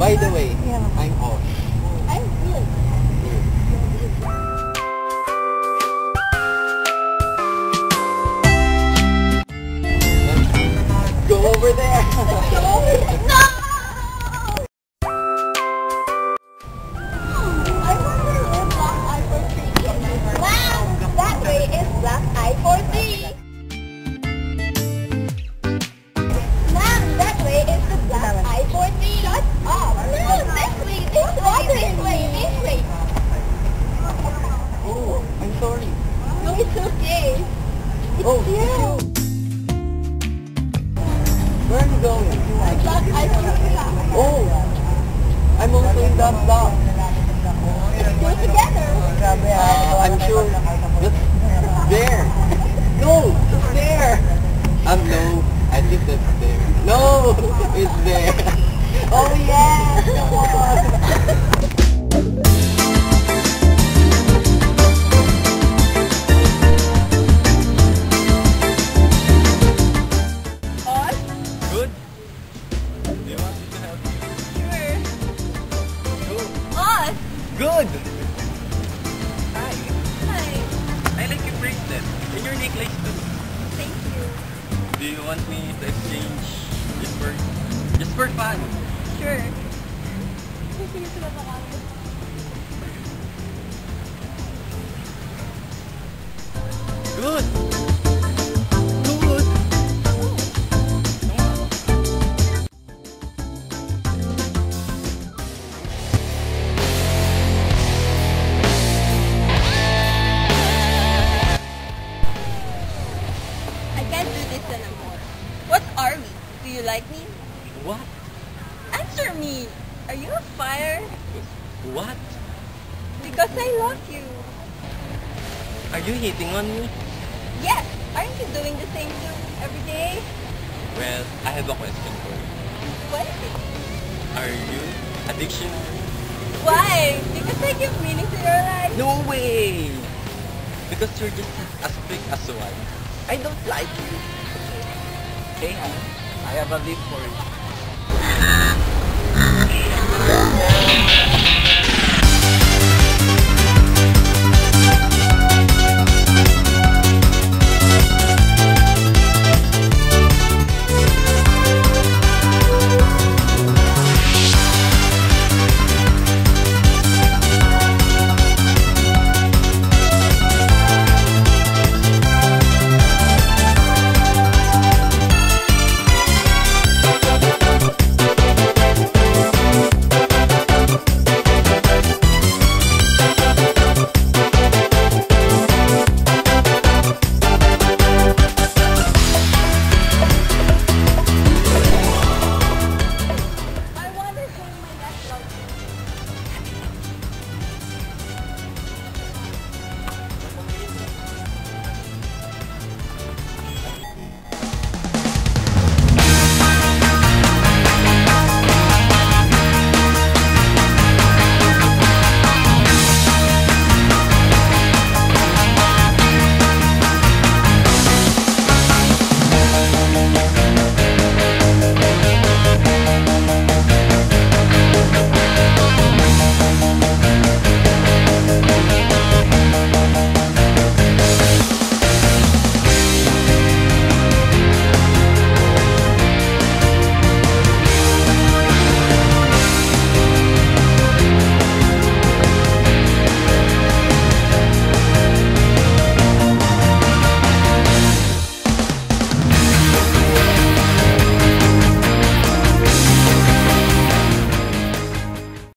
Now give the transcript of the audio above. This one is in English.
By the way, Yeah. I'm off. Oh, you. Where are you going? Black I-43. Oh, I'm also in that. Go together. I'm sure that's there. No, it's there. Um, no, I think that's there. No, it's there. Oh yeah, Good. Hi, Hi. I like your bracelet and your necklace too. Thank you. Do you want me to exchange just for just for fun? Sure. Sige sila baka. Good. Good. You a fire? What? Because I love you. Are you hitting on me? Yes. Aren't you doing the same too every day? Well, I have a question for you. What is it? Are you a dictionary? Why? Because I give meaning to your life. No way! Because you're just as big as one. I don't like you. Okay. I have a gift for you.